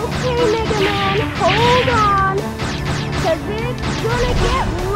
Okay, Mega Man, hold on. Cause it's gonna get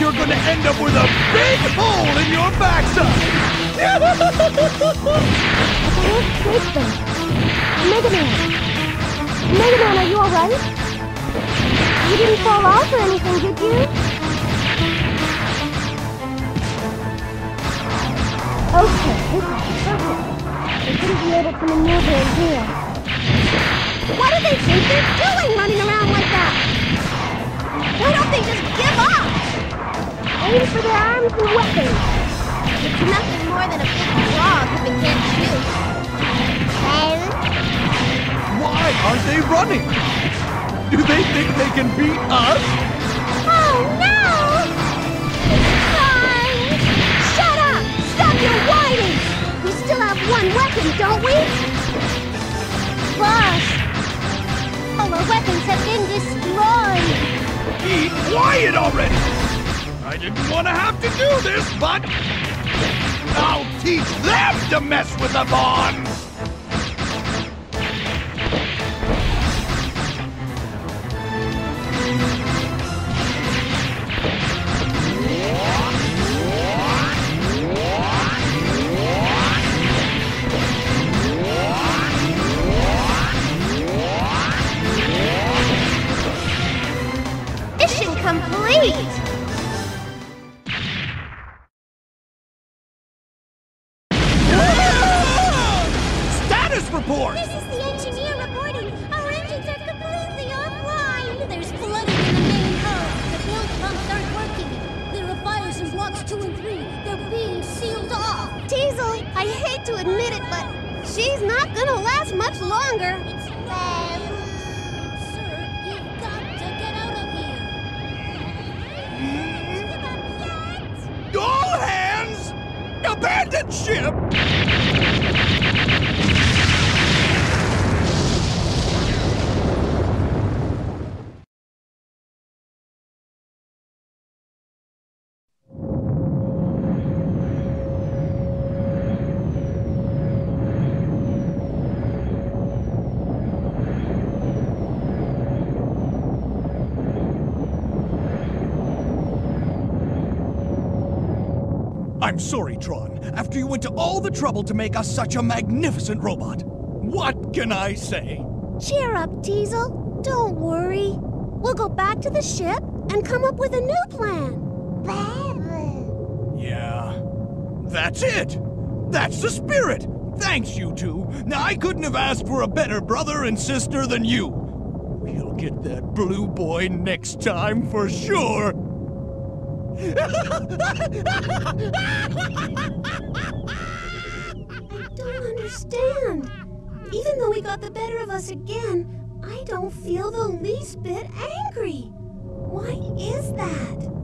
you're gonna end up with a big hole in your backside! Mega Man! Mega Man, are you alright? You didn't fall off or anything, did you? Okay, okay. I shouldn't be able to maneuver in here. What do they think they're doing running around like that? Why don't they just give up? Aim for their arms and weapons. It's nothing more than a big frog if it can't shoot. Why aren't they running? Do they think they can beat us? Oh no! It's fine! Shut up! Stop your whining! We still have one weapon, don't we? Boss! All our weapons have been destroyed! Be quiet already! I didn't want to have to do this, but I'll teach them to mess with the Bonnes! I'm sorry, Tron. After you went to all the trouble to make us such a magnificent robot. What can I say? Cheer up, Teisel. Don't worry. We'll go back to the ship and come up with a new plan. Yeah, that's it. That's the spirit. Thanks, you two. Now, I couldn't have asked for a better brother and sister than you. We'll get that blue boy next time for sure. I don't understand. Even though he got the better of us again, I don't feel the least bit angry. Why is that?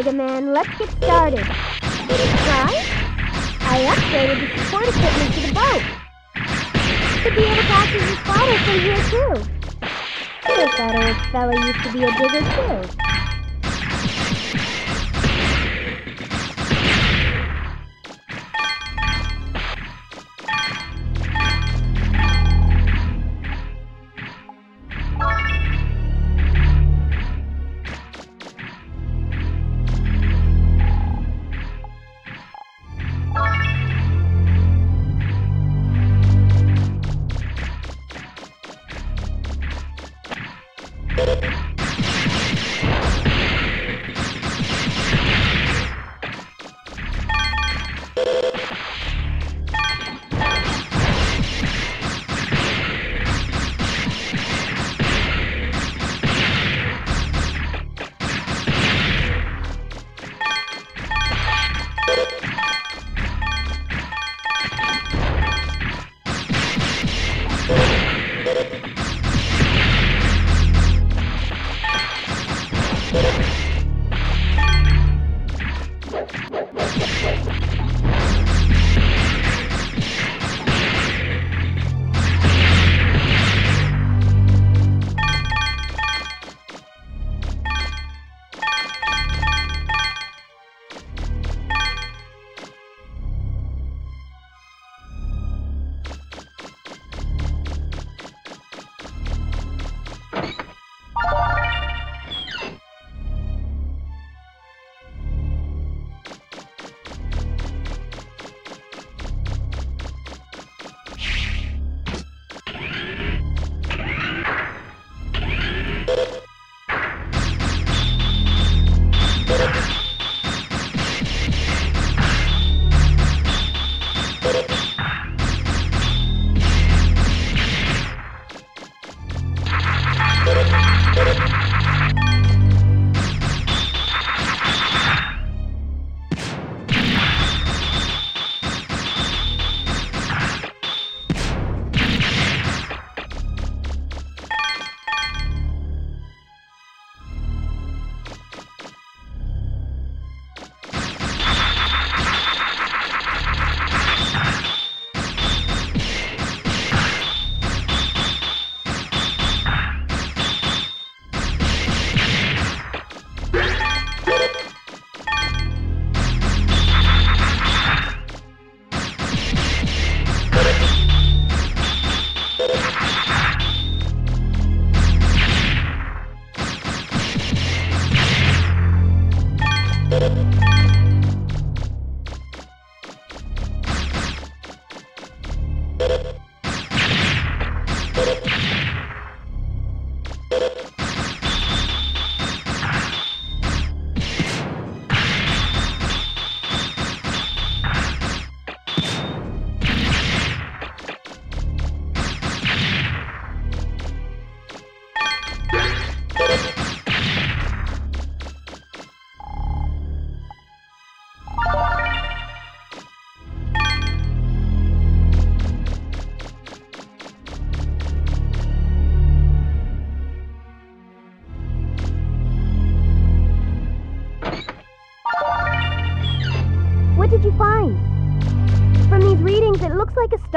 Mega Man, let's get started. Right? I upgraded the support equipment to the boat. Should be able to access the spotter from here too. Guess that old fella used to be a digger too.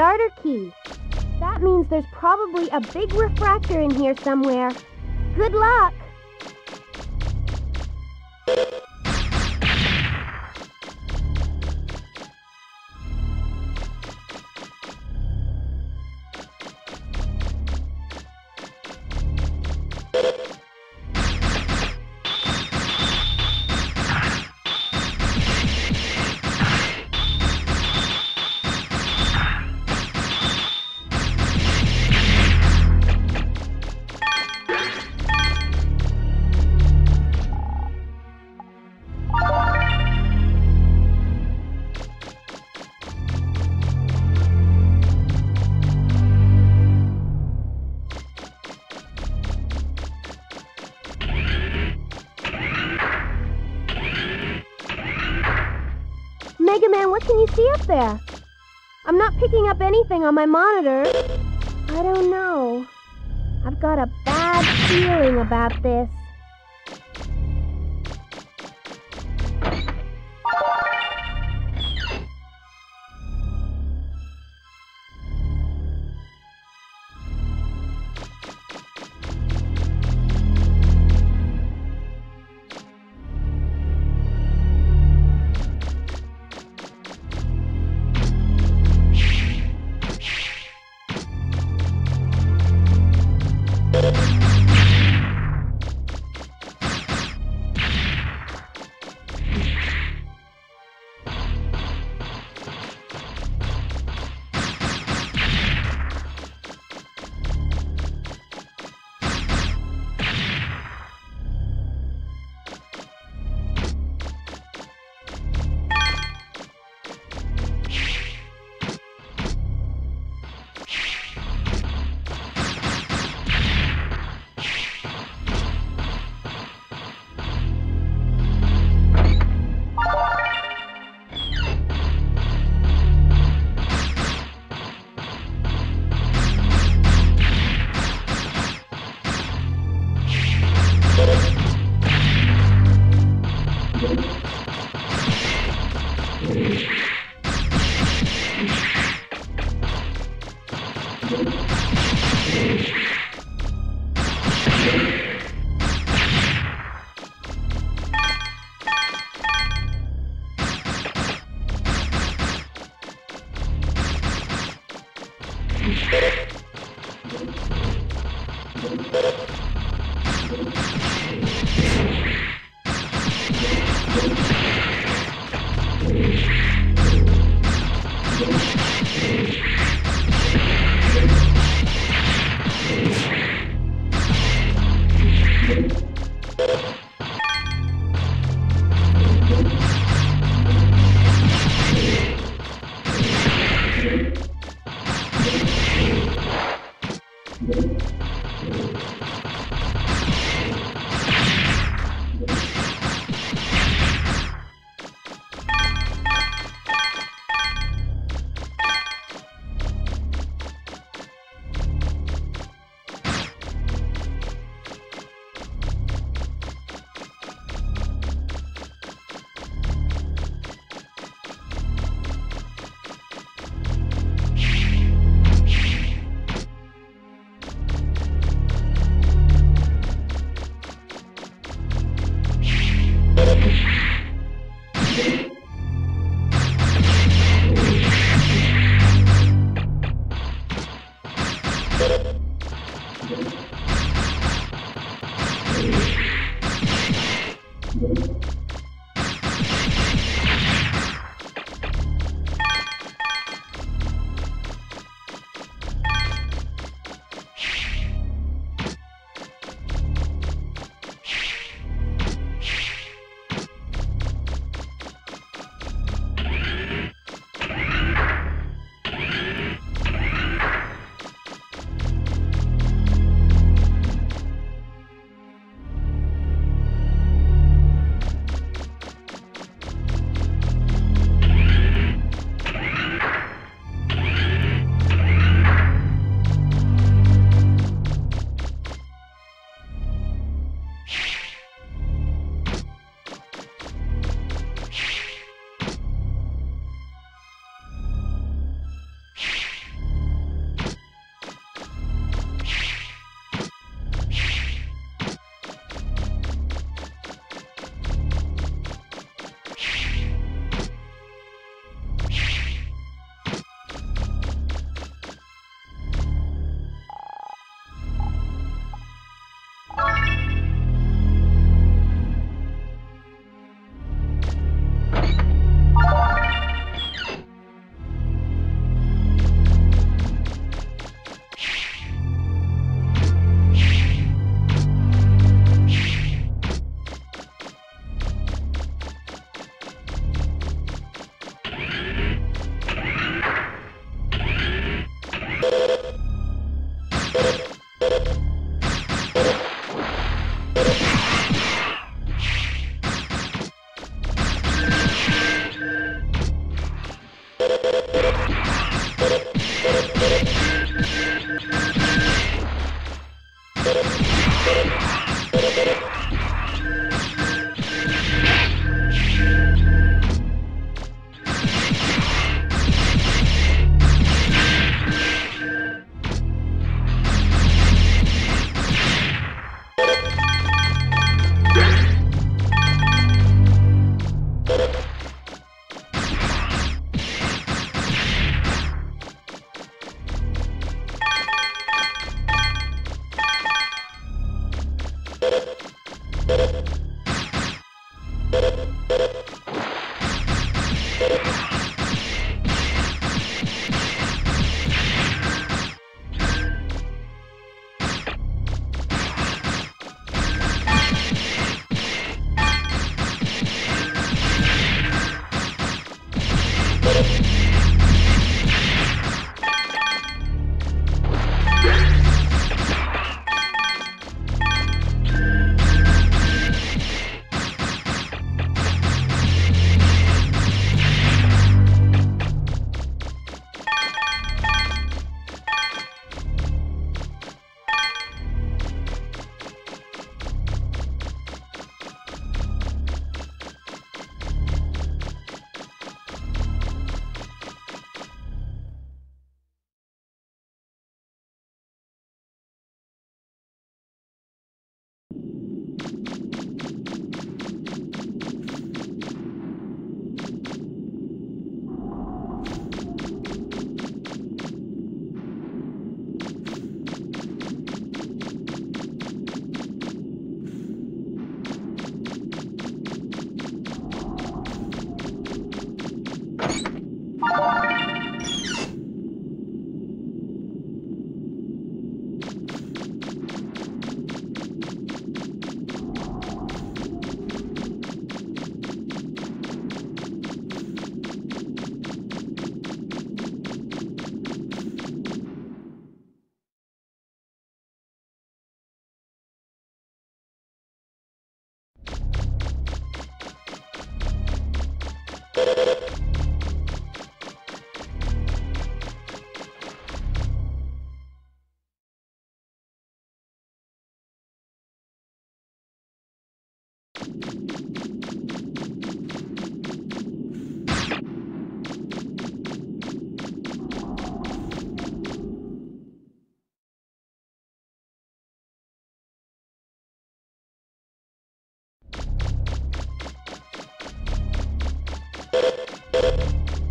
Starter key. That means there's probably a big refractor in here somewhere. Good luck! Up anything on my monitor. I don't know. I've got a bad feeling about this.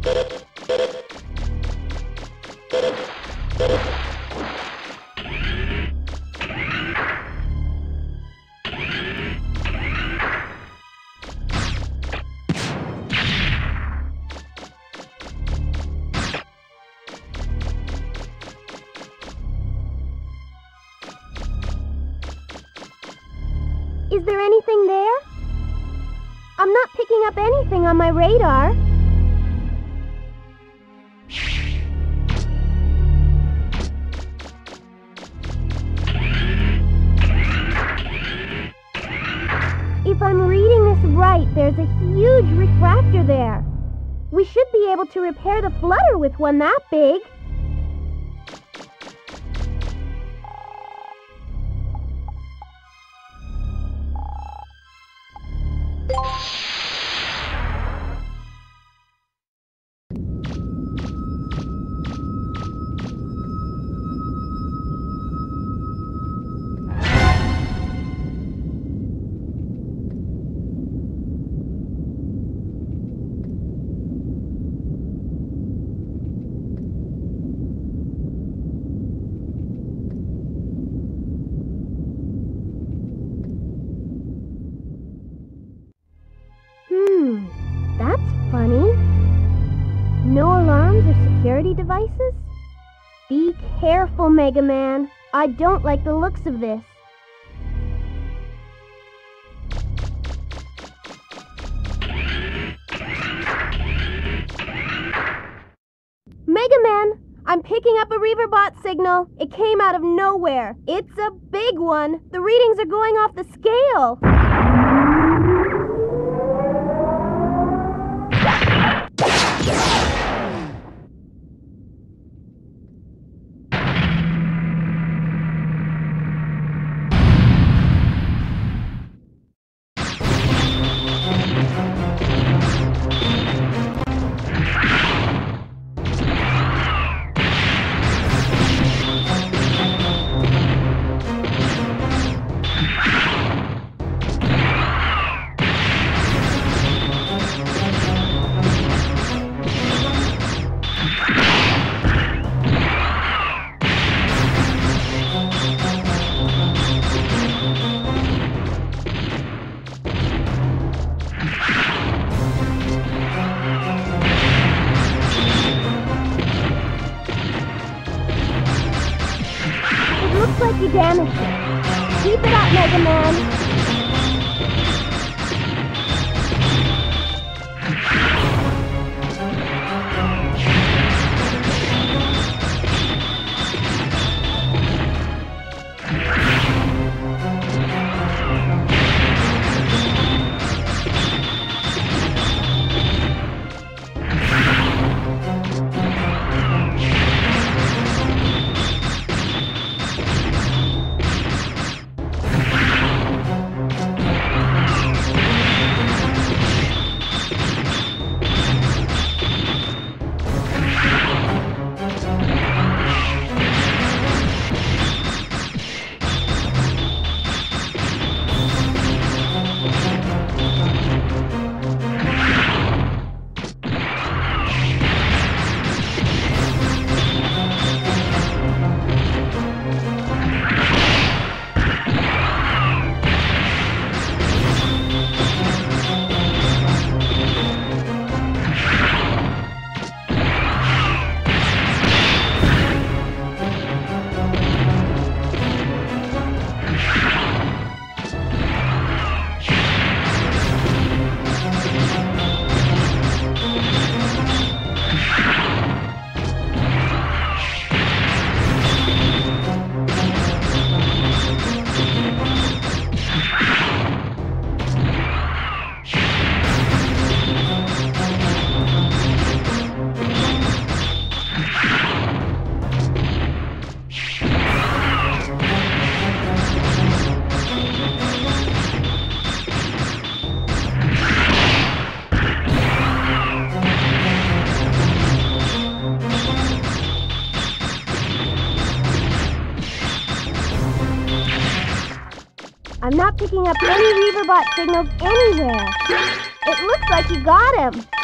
Is there anything there? I'm not picking up anything on my radar. There's a huge refractor there. We should be able to repair the flutter with one that big. Careful, Mega Man. I don't like the looks of this. Mega Man, I'm picking up a Reaverbot signal. It came out of nowhere. It's a big one. The readings are going off the scale. Picking up any Reaverbot signals anywhere. It looks like you got him.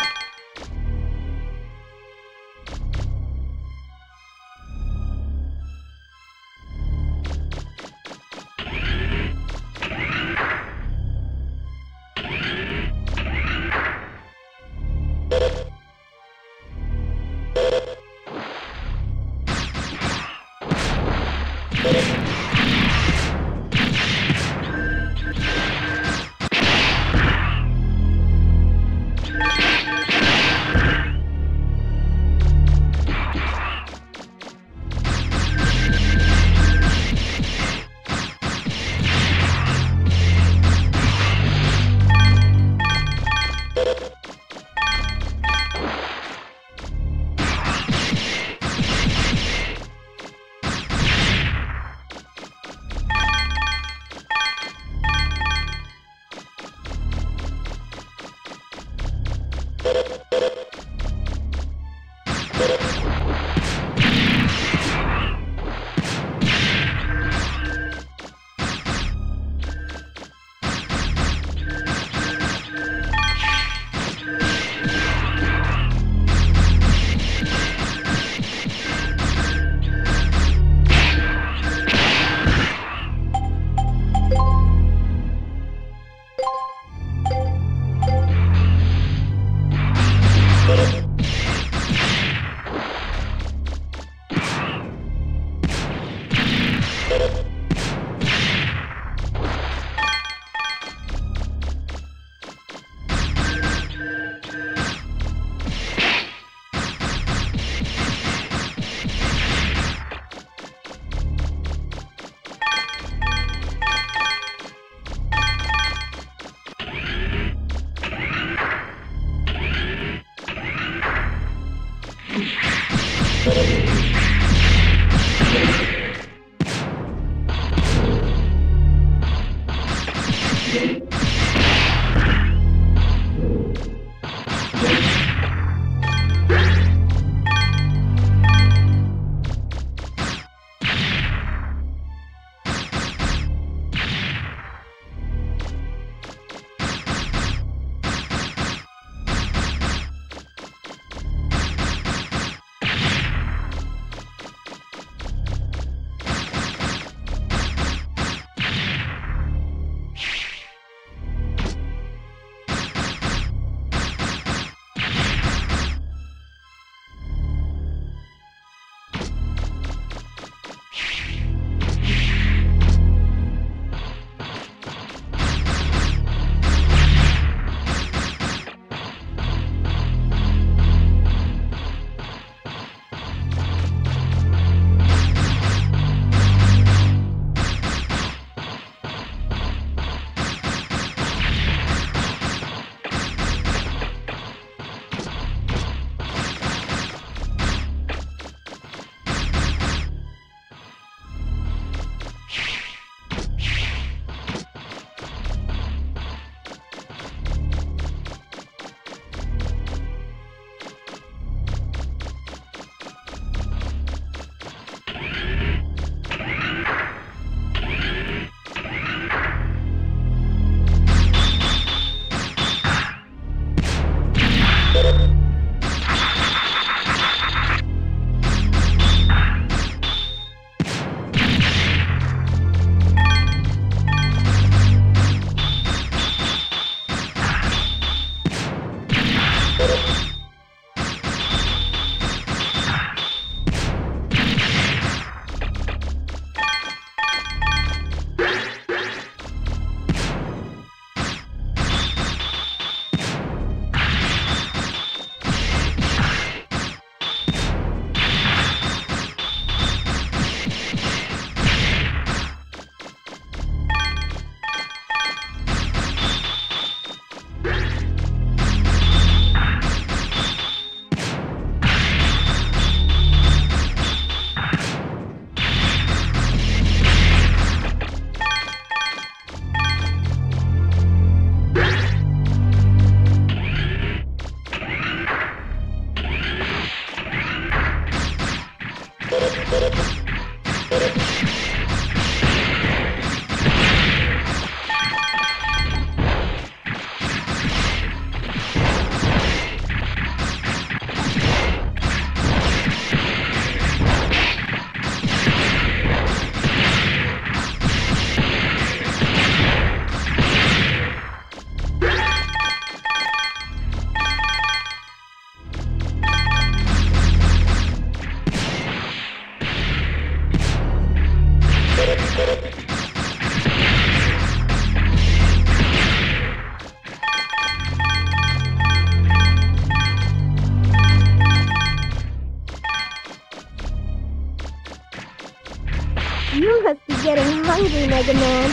Mega Man.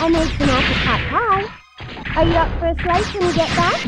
I made some apricot pie. Are you up for a slice when we get back?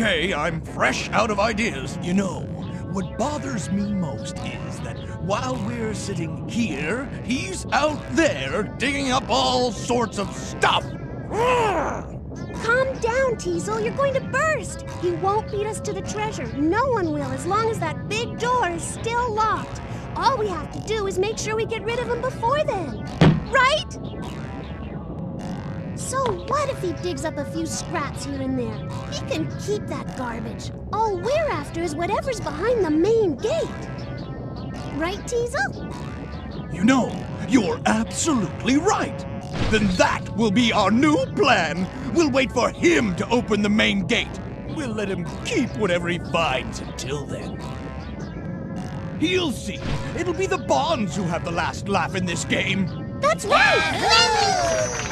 Okay, I'm fresh out of ideas. You know, what bothers me most is that while we're sitting here, he's out there digging up all sorts of stuff. Calm down, Teisel. You're going to burst. He won't beat us to the treasure. No one will as long as that big door is still locked. All we have to do is make sure we get rid of him before then. Right? So what if he digs up a few scraps here and there? He can keep that garbage. All we're after is whatever's behind the main gate. Right, Teisel? You know, you're absolutely right. Then that will be our new plan. We'll wait for him to open the main gate. We'll let him keep whatever he finds until then. He'll see. It'll be the Bonnes who have the last laugh in this game. That's right!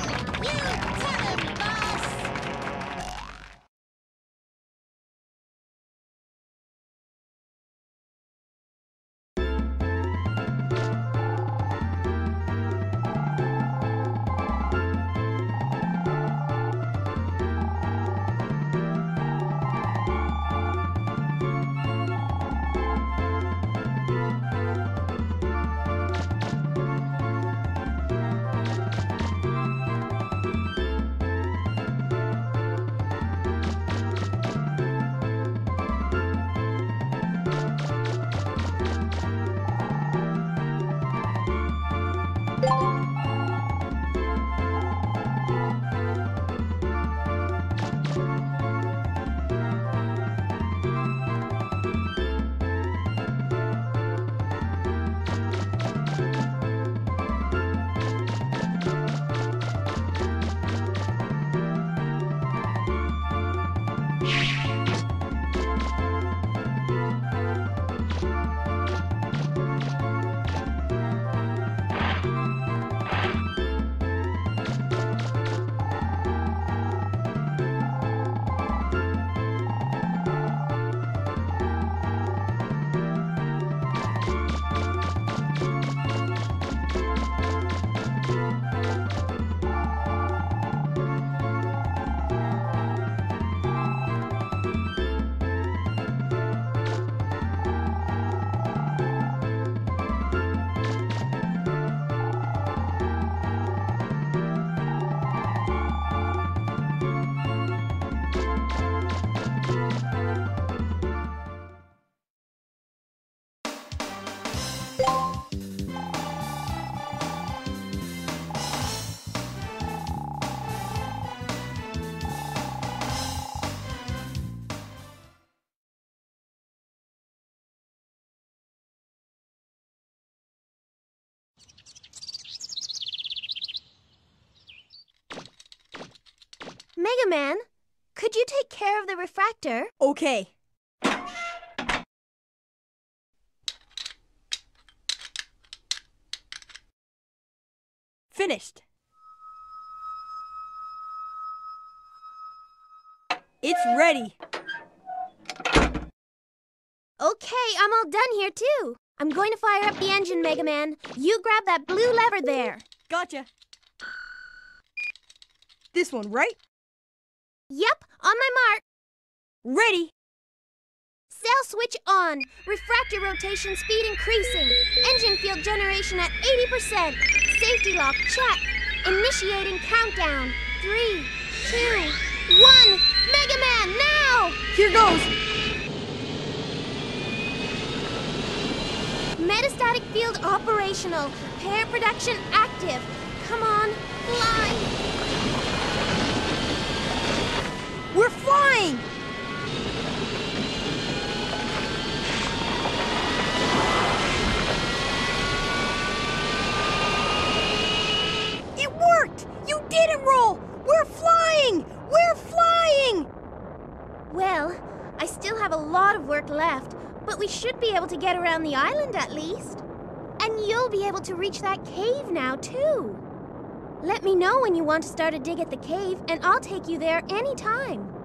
Mega Man, could you take care of the refractor? Okay. Finished. It's ready. Okay, I'm all done here too. I'm going to fire up the engine, Mega Man. You grab that blue lever there. Gotcha. This one, right? Yep, on my mark. Ready. Sail switch on. Refractor rotation speed increasing. Engine field generation at 80%. Safety lock check. Initiating countdown. Three, two, one. Mega Man, now! Here goes. Metastatic field operational. Pair production active. Come on, fly. We're flying. It worked! You did it, Roll! We're flying! We're flying! Well, I still have a lot of work left, but we should be able to get around the island at least. And you'll be able to reach that cave now, too. Let me know when you want to start a dig at the cave, and I'll take you there anytime.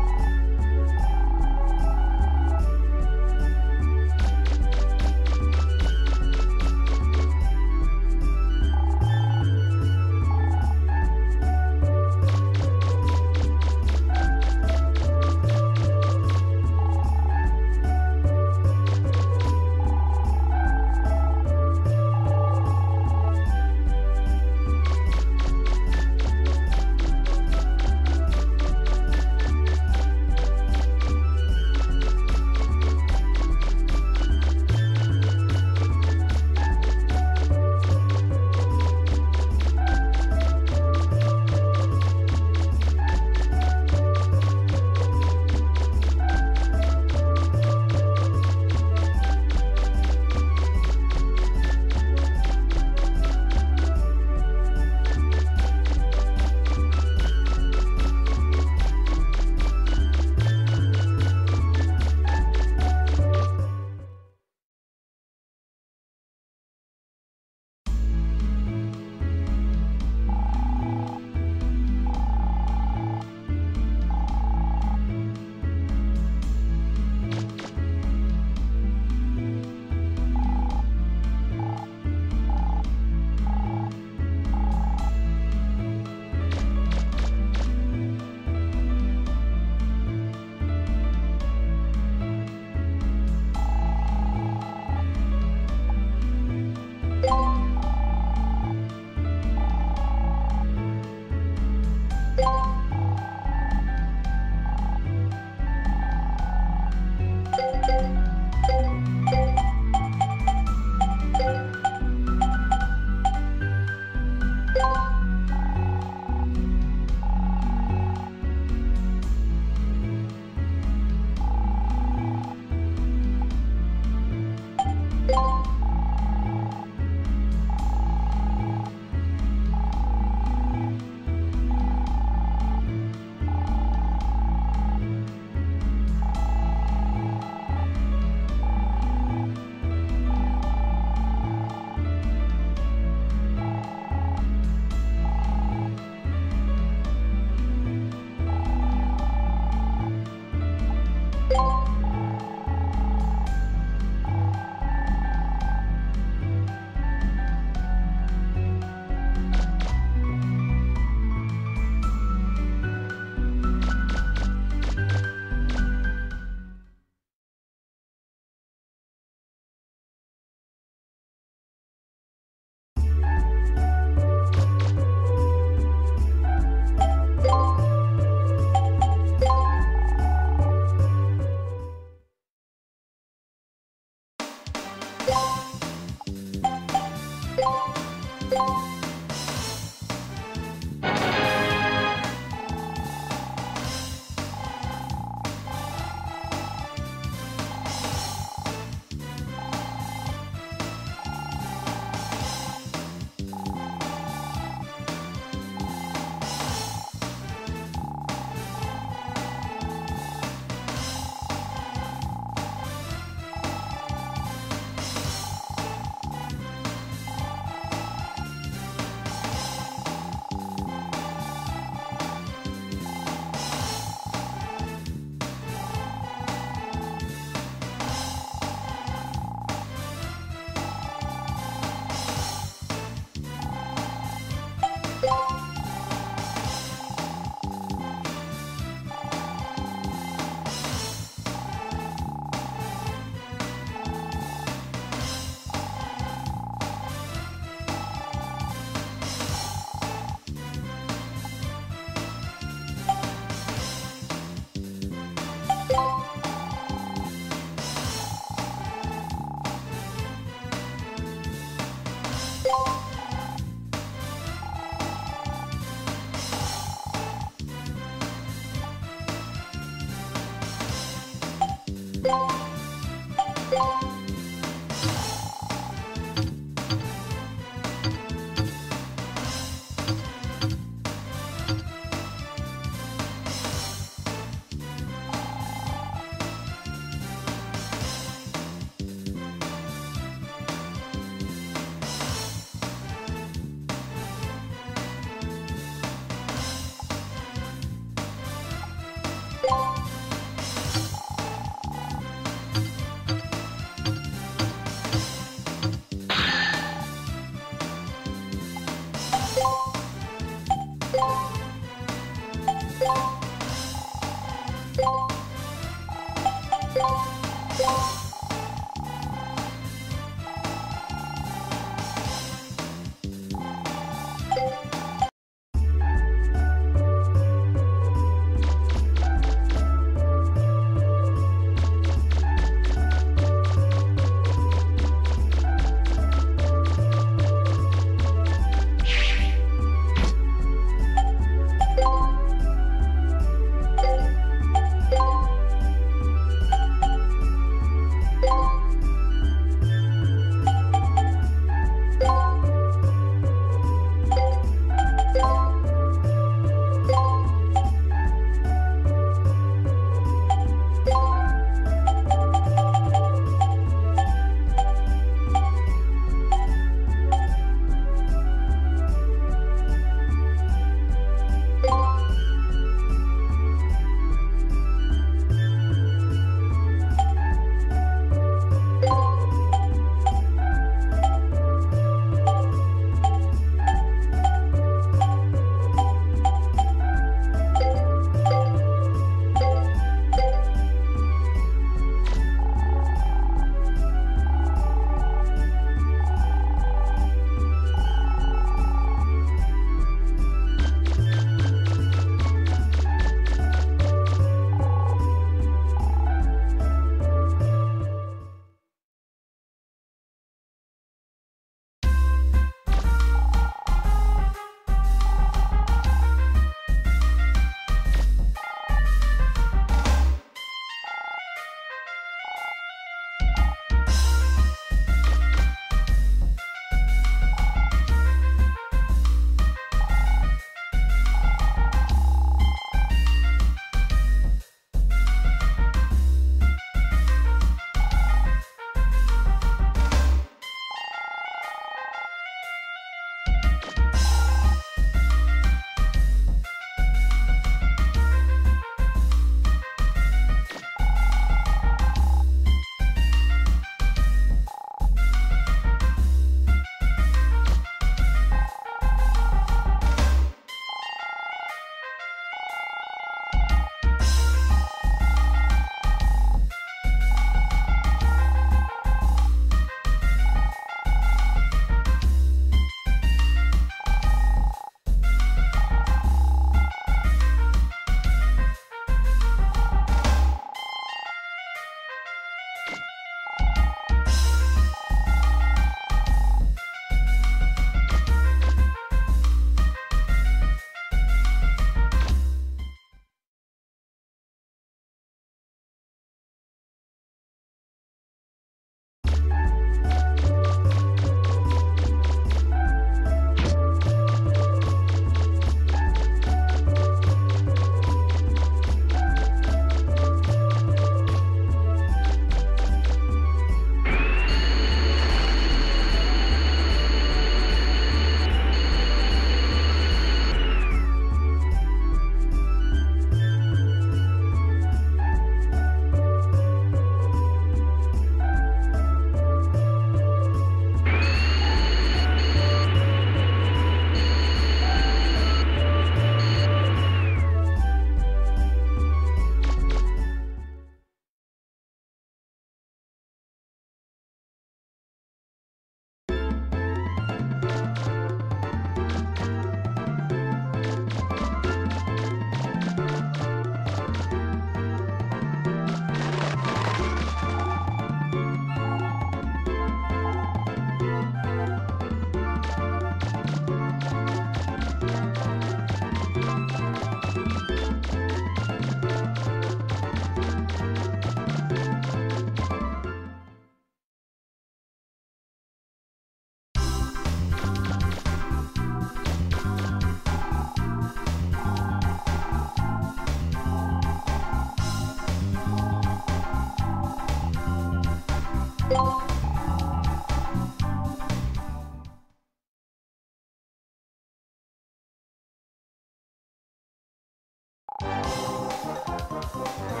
Bye.